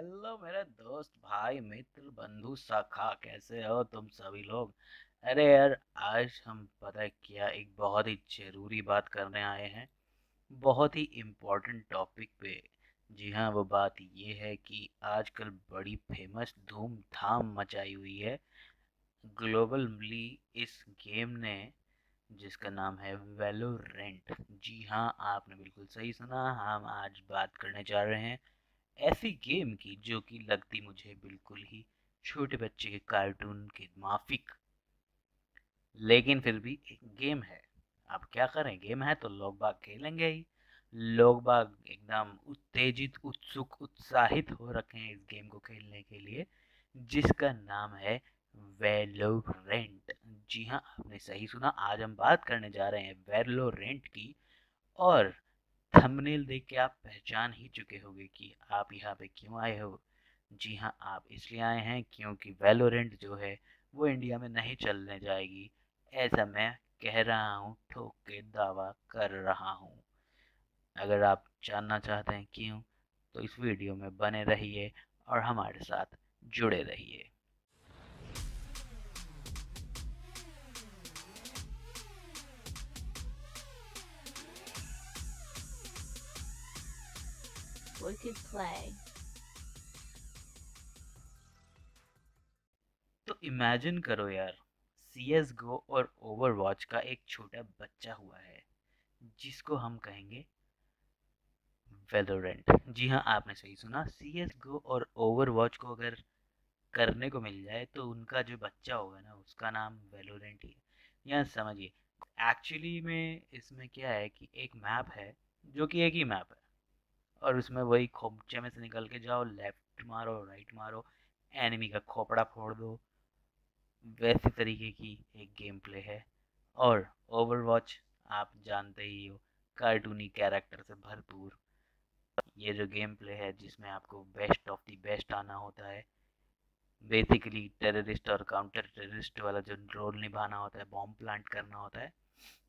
Hello मेरे दोस्त भाई मित्र बंधु सखा, कैसे हो तुम सभी लोग? अरे यार, आज हम पता क्या एक बहुत ही ज़रूरी बात करने आए हैं। बहुत ही इम्पोर्टेंट टॉपिक पे। जी हाँ वो बात ये है कि आजकल बड़ी फ़ेमस धूम-धाम मचाई हुई है। ग्लोबली इस गेम ने, जिसका नाम है वैलोरेंट जी हाँ आपने बिल्कुल सही सुना, हम आज बात करने जा रहे हैं। ऐसी गेम की जो कि लगती मुझे बिल्कुल ही छोटे बच्चे के कार्टून के माफिक। लेकिन फिर भी एक गेम है। आप क्या करें? गेम है तो लोग बाग खेलेंगे ही। लोग बाग एकदम उत्तेजित, उत्सुक, उत्साहित हो रखे हैं इस गेम को खेलने के लिए, जिसका नाम है वेलोरेंट जी हाँ आपने सही सुना। आज हम बात करने जा रहे हैं वेलोरेंट की और थंबनेल देख के आप पहचान ही चुके होंगे कि आप यहाँ पे क्यों आए हो। जी हाँ आप इसलिए आए हैं क्योंकि वेलोरेंट जो है, वो इंडिया में नहीं चलने जाएगी। ऐसा मैं कह रहा हूँ, ठोक के दावा कर रहा हूँ। अगर आप जानना चाहते हैं क्यों तो इस वीडियो में बने रहिए और हमारे साथ जुड़े रहिए। We could play. तो इमेजिन करो यार सी एस गो और ओवरवॉच का एक छोटा बच्चा हुआ है, जिसको हम कहेंगे वेलोरेंट जी हाँ आपने सही सुना। सी एस गो और ओवरवॉच को अगर करने को मिल जाए तो उनका जो बच्चा होगा ना, उसका नाम वेलोरेंट ही है। यहाँ समझिए एक्चुअली में इसमें क्या है कि एक मैप है, जो कि एक ही मैप है। और उसमें वही खोपचे में से निकल के जाओ लेफ़्ट मारो राइट मारो एनिमी का खोपड़ा फोड़ दो। वैसे तरीके की एक गेम प्ले है। और ओवरवॉच आप जानते ही हो कार्टूनी कैरेक्टर से भरपूर। ये जो गेम प्ले है, जिसमें आपको बेस्ट ऑफ़ दी बेस्ट आना होता है। बेसिकली टेररिस्ट और काउंटर टेररिस्ट वाला जो रोल निभाना होता है बॉम्ब प्लांट करना होता है।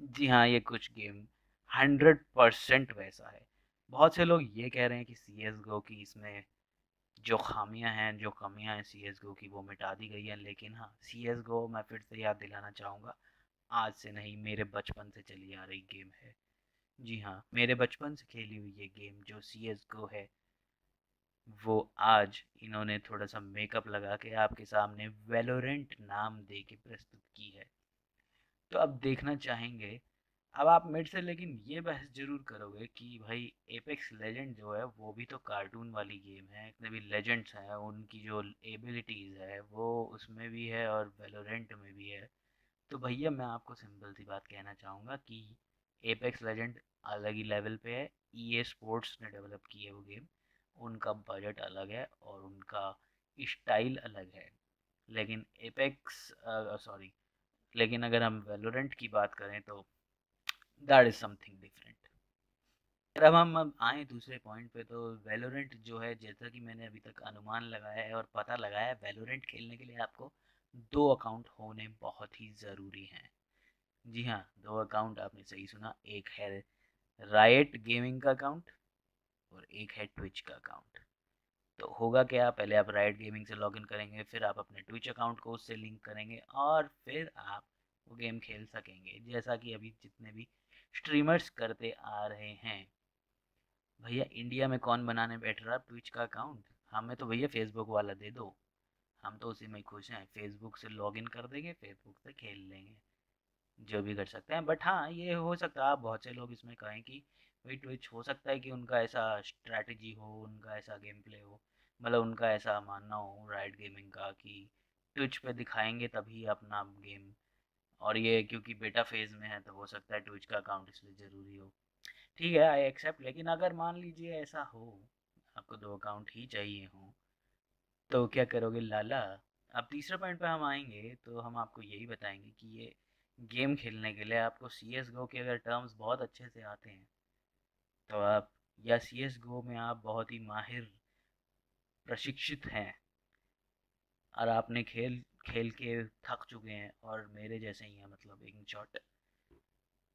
जी हाँ ये कुछ गेम हंड्रेड परसेंट वैसा है। बहुत से लोग ये कह रहे हैं कि सी एस गो की इसमें जो खामियाँ हैं, जो कमियाँ हैं सी एस गो की, वो मिटा दी गई हैं। लेकिन हाँ सी एस गो मैं फिर से याद दिलाना चाहूँगा, आज से नहीं, मेरे बचपन से चली आ रही गेम है। जी हाँ मेरे बचपन से खेली हुई ये गेम जो सी एस गो है, वो आज इन्होंने थोड़ा सा मेकअप लगा के आपके सामने वेलोरेंट नाम दे के प्रस्तुत की है। तो अब देखना चाहेंगे अब आप मेरे से लेकिन ये बहस ज़रूर करोगे कि भाई एपेक्स लेजेंड जो है, वो भी तो कार्टून वाली गेम है, इतने भी लेजेंड्स हैं, उनकी जो एबिलिटीज़ है, वो उसमें भी है और वेलोरेंट में भी है। तो भैया, मैं आपको सिंपल सी बात कहना चाहूँगा कि एपेक्स लेजेंड अलग ही लेवल पे है। ई ए स्पोर्ट्स ने डेवलप की है वो गेम उनका बजट अलग है और उनका स्टाइल अलग है। लेकिन एपेक्स सॉरी लेकिन अगर हम वेलोरेंट की बात करें तो दैट इज़ समथिंग डिफरेंट अब हम अब आए दूसरे पॉइंट पे तो वेलोरेंट जो है, जैसा कि मैंने अभी तक अनुमान लगाया है और पता लगाया है वेलोरेंट खेलने के लिए आपको दो अकाउंट होने बहुत ही ज़रूरी हैं। जी हाँ दो अकाउंट आपने सही सुना। एक है राइट गेमिंग का अकाउंट और एक है ट्विच का अकाउंट तो होगा क्या? पहले आप राइट गेमिंग से लॉगिन करेंगे, फिर आप अपने ट्विच अकाउंट को उससे लिंक करेंगे और फिर आप वो गेम खेल सकेंगे। जैसा कि अभी जितने भी स्ट्रीमर्स करते आ रहे हैं। भैया, इंडिया में कौन बनाने बैठ रहा? ट्विच का अकाउंट हमें तो भैया फेसबुक वाला दे दो। हम तो उसी में खुश हैं। फेसबुक से लॉगिन कर देंगे फेसबुक से खेल लेंगे। जो भी कर सकते हैं। बट हाँ ये हो सकता है। बहुत से लोग इसमें कहें कि भाई ट्विच हो सकता है कि उनका ऐसा स्ट्रैटेजी हो, उनका ऐसा गेम प्ले हो। मतलब उनका ऐसा मानना हो राइट गेमिंग का कि ट्विच पे दिखाएँगे तभी अपना गेम और ये क्योंकि बेटा फ़ेज़ में है तो हो सकता है ट्विच का अकाउंट इसलिए ज़रूरी हो। ठीक है आई एक्सेप्ट लेकिन अगर मान लीजिए ऐसा हो, आपको दो अकाउंट ही चाहिए हो तो क्या करोगे? लाला अब तीसरे पॉइंट पे हम आएँगे तो हम आपको यही बताएँगे कि ये गेम खेलने के लिए आपको सी एस गो के अगर टर्म्स बहुत अच्छे से आते हैं तो आप, या सी एस गो में आप बहुत ही माहिर, प्रशिक्षित हैं, और आपने खेल खेल के थक चुके हैं और मेरे जैसे ही हैं मतलब इन शॉर्ट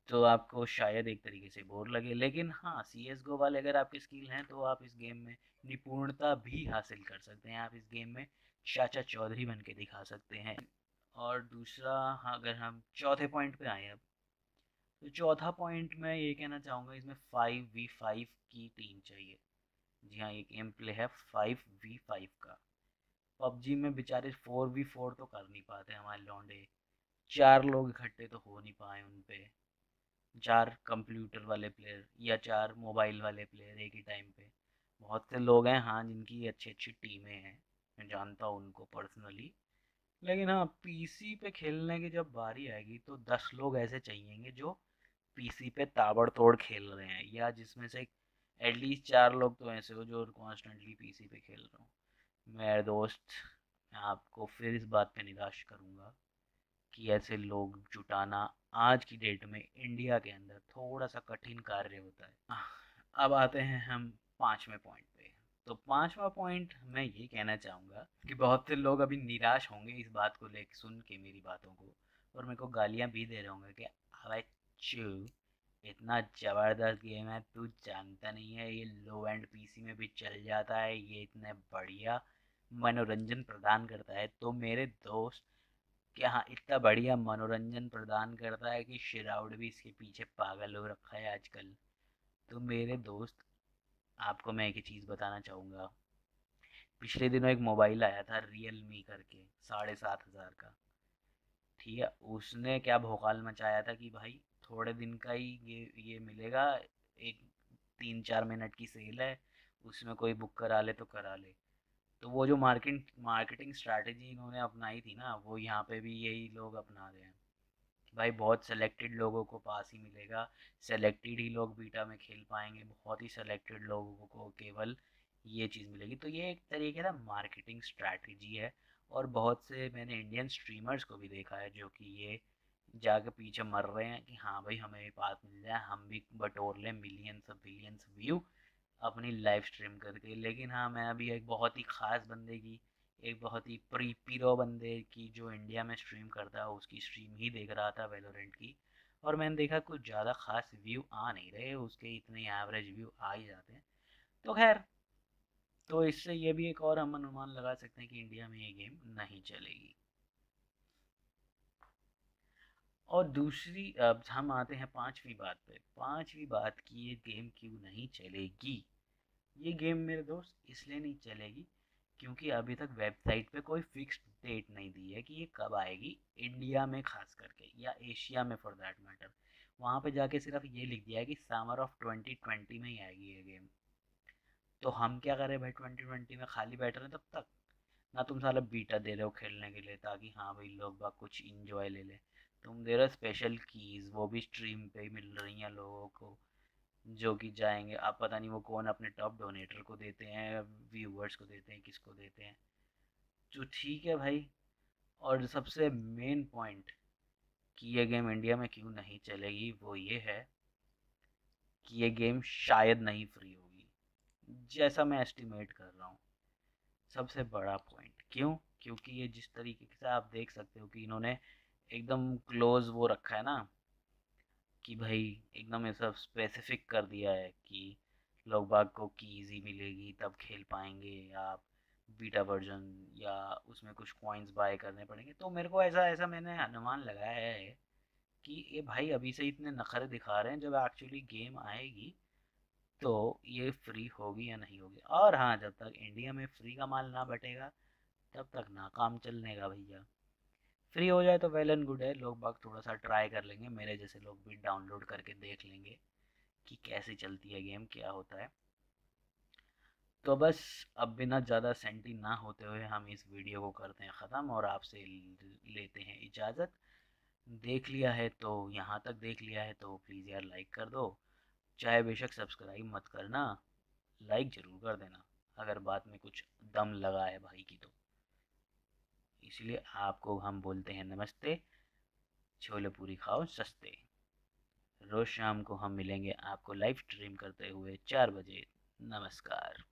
तो आपको शायद एक तरीके से बोर लगे, लेकिन हाँ सी एस गो वाले अगर आपके स्किल हैं तो आप इस गेम में निपुणता भी हासिल कर सकते हैं। आप इस गेम में चाचा चौधरी बन के दिखा सकते हैं। और दूसरा हाँ अगर हम चौथे पॉइंट पे आए अब तो चौथा पॉइंट मैं ये कहना चाहूँगा, इसमें फाइव वी फाइव की टीम चाहिए। जी हाँ ये गेम प्ले है फाइव वी फाइव का। पबजी में बेचारे फोर वी फोर तो कर नहीं पाते हमारे लौंडे। चार लोग इकट्ठे तो हो नहीं पाए उन पे। चार कंप्यूटर वाले प्लेयर या चार मोबाइल वाले प्लेयर एक ही टाइम पे। बहुत से लोग हैं हाँ जिनकी अच्छी अच्छी टीमें हैं। मैं जानता हूँ उनको पर्सनली लेकिन हाँ पीसी पे खेलने की जब बारी आएगी तो दस लोग ऐसे चाहिएँगे जो पीसी पे ताबड़तोड़ खेल रहे हैं या जिसमें से एटलीस्ट चार लोग तो ऐसे हो जो कॉन्स्टेंटली पीसी पे खेल रहे हो। मेरे दोस्त, मैं आपको फिर इस बात पे निराश करूँगा कि ऐसे लोग जुटाना आज की डेट में इंडिया के अंदर थोड़ा सा कठिन कार्य होता है। अब आते हैं हम पाँचवें पॉइंट पे। तो पांचवा पॉइंट मैं ये कहना चाहूँगा कि बहुत से लोग अभी निराश होंगे इस बात को लेकर सुन के मेरी बातों को, और मेरे को गालियाँ भी दे रहे होंगे कि अरे इतना ज़बरदस्त गेम है, तू जानता नहीं है, ये लो एंड पीसी में भी चल जाता है, ये इतने बढ़िया मनोरंजन प्रदान करता है। तो मेरे दोस्त क्या हाँ इतना बढ़िया मनोरंजन प्रदान करता है कि शिराउड भी इसके पीछे पागल हो रखा है आजकल। तो मेरे दोस्त, आपको मैं एक ही चीज़ बताना चाहूँगा। पिछले दिनों एक मोबाइल आया था रियल मी करके, साढ़े सात हज़ार का। ठीक है, उसने क्या भोकाल मचाया था कि भाई थोड़े दिन का ही ये ये मिलेगा, एक तीन चार मिनट की सेल है, उसमें कोई बुक करा ले तो करा ले। तो वो जो मार्केट मार्केटिंग स्ट्रैटेजी इन्होंने अपनाई थी ना, वो यहाँ पे भी यही लोग अपना रहे हैं। भाई बहुत सेलेक्टेड लोगों को पास ही मिलेगा। सेलेक्टेड ही लोग बीटा में खेल पाएँगे, बहुत ही सेलेक्टेड लोगों को केवल ये चीज़ मिलेगी। तो ये एक तरीके का मार्केटिंग स्ट्रैटेजी है और बहुत से मैंने इंडियन स्ट्रीमर्स को भी देखा है जो कि ये जाके पीछे मर रहे हैं कि हाँ भाई हमें भी पास मिल जाए, हम भी बटोर लें मिलियंस बिलियंस व्यू अपनी लाइव स्ट्रीम करके। लेकिन हाँ मैं अभी एक बहुत ही ख़ास बंदे की, एक बहुत ही प्री पीरो बंदे की जो इंडिया में स्ट्रीम करता है उसकी स्ट्रीम ही देख रहा था वेलोरेंट की। और मैंने देखा कुछ ज़्यादा ख़ास व्यू आ नहीं रहे, उसके इतने एवरेज व्यू आ ही जाते हैं। तो खैर तो इससे ये भी एक और हम अनुमान लगा सकते हैं कि इंडिया में ये गेम नहीं चलेगी। और दूसरी, अब हम आते हैं पांचवी बात पे। पांचवी बात की ये गेम क्यों नहीं चलेगी? ये गेम मेरे दोस्त इसलिए नहीं चलेगी क्योंकि अभी तक वेबसाइट पे कोई फिक्स्ड डेट नहीं दी है कि ये कब आएगी, इंडिया में खास करके या एशिया में फॉर दैट मैटर वहाँ पे जाके सिर्फ़ ये लिख दिया है कि समर ऑफ़ 2020 में ही आएगी ये गेम। तो हम क्या करें भाई 2020 में खाली बैठ रहे हैं तब तक? ना तुम सारा बीटा दे रहे हो खेलने के लिए ताकि हाँ भाई लोग कुछ इंजॉय ले लें। तुम दे रहे स्पेशल कीज़ वो भी स्ट्रीम पे मिल रही हैं लोगों को, जो कि जाएँगे। आप पता नहीं वो कौन अपने टॉप डोनेटर को देते हैं व्यूवर्स को देते हैं, किसको देते हैं। जो ठीक है भाई। और सबसे मेन पॉइंट कि ये गेम इंडिया में क्यों नहीं चलेगी, वो ये है कि ये गेम शायद नहीं फ्री होगी। जैसा मैं एस्टिमेट कर रहा हूँ। सबसे बड़ा पॉइंट क्यों? क्योंकि ये जिस तरीके से आप देख सकते हो कि इन्होंने एकदम क्लोज वो रखा है ना, कि भाई एकदम ऐसा स्पेसिफिक कर दिया है कि लोग बाग को की ईजी मिलेगी, तब खेल पाएँगे या बीटा वर्जन या उसमें कुछ कॉइन्स बाय करने पड़ेंगे। तो मेरे को ऐसा ऐसा मैंने अनुमान लगाया है कि ये भाई अभी से इतने नखरे दिखा रहे हैं, जब एक्चुअली गेम आएगी तो ये फ्री होगी या नहीं होगी। और हाँ जब तक इंडिया में फ्री का माल ना बटेगा, तब तक ना काम चलने का भैया। फ्री हो जाए तो वेल एंड गुड है। लोग बाग थोड़ा सा ट्राई कर लेंगे। मेरे जैसे लोग भी डाउनलोड करके देख लेंगे कि कैसे चलती है गेम क्या होता है। तो बस अब बिना ज़्यादा सेंटी ना होते हुए हम इस वीडियो को करते हैं ख़त्म और आपसे लेते हैं इजाज़त। देख लिया है तो यहाँ तक देख लिया है तो प्लीज़ यार लाइक कर दो। चाहे बेशक सब्सक्राइब मत करना लाइक ज़रूर कर देना। अगर बात में कुछ दम लगा है भाई की तो। इसलिए आपको हम बोलते हैं नमस्ते। छोले पूरी खाओ सस्ते। रोज़ शाम को हम मिलेंगे आपको लाइव स्ट्रीम करते हुए चार बजे। नमस्कार।